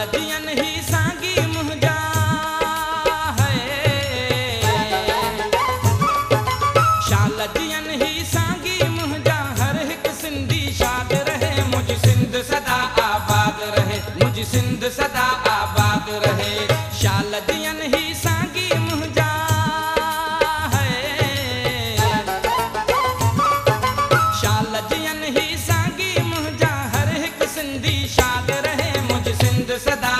लदियन ही सिंध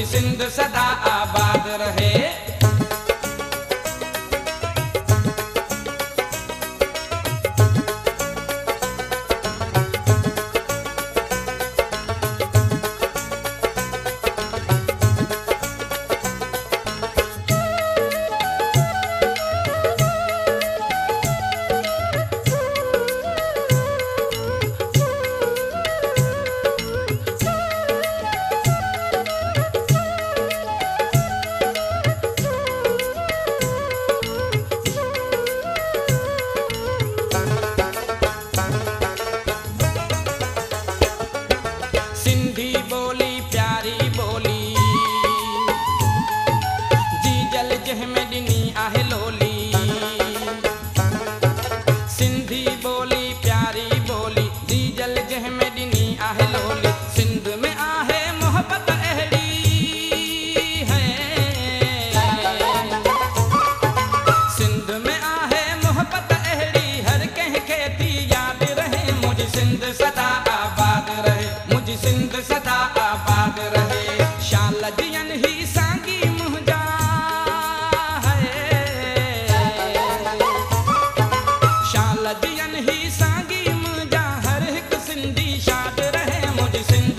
रहे मुझ सिंध सदा आबाद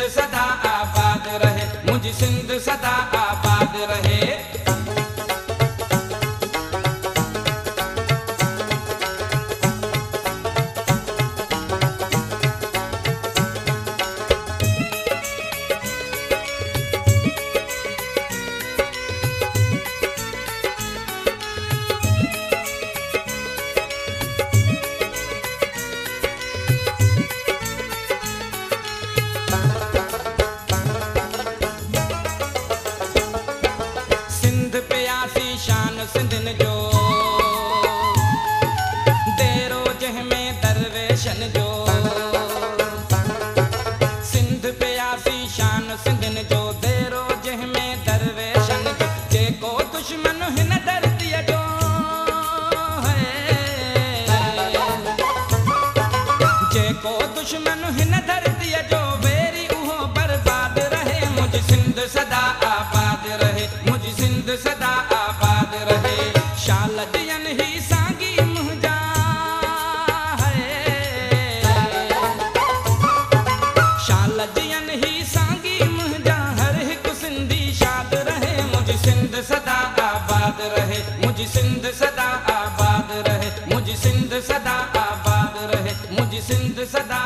सिंध सदा आबाद रहे मुझ सिंध सदा आबाद जेको दुश्मन जो वेरी, उहो बर्बाद रहे। मुझ सिंध सदा आबाद रहे, मुझ सिंध सदा आबाद रहे। शाल दियन ही है। शाल ही मुंहिंजा हर हिकु सिंधी शाद रहे। मुझ सिंध सदा आबाद रहे, मुझ सिंध सदा आबाद रहे, मुझ सिंध सदा आबाद रहे। मुझ सिंध सदा